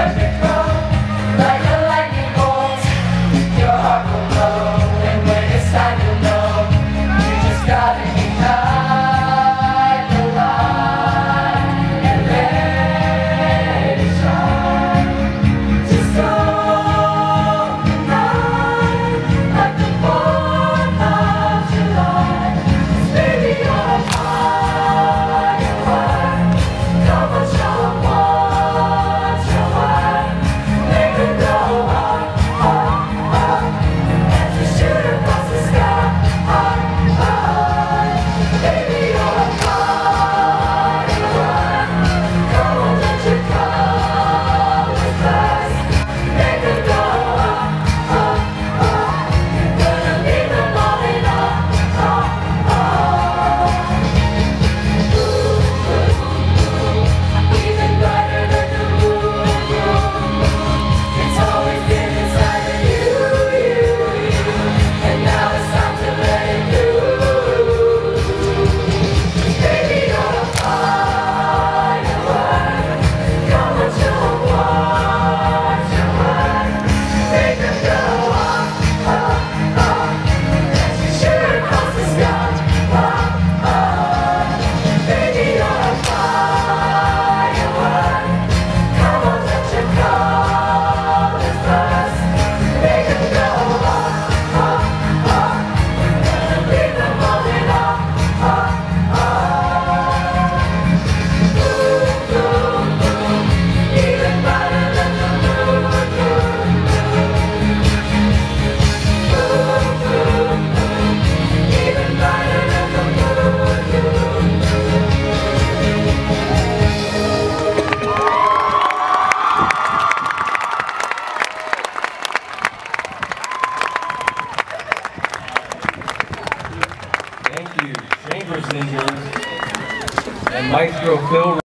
Fantastic. Thank you, Chambers Ninjas and Maestro Phil.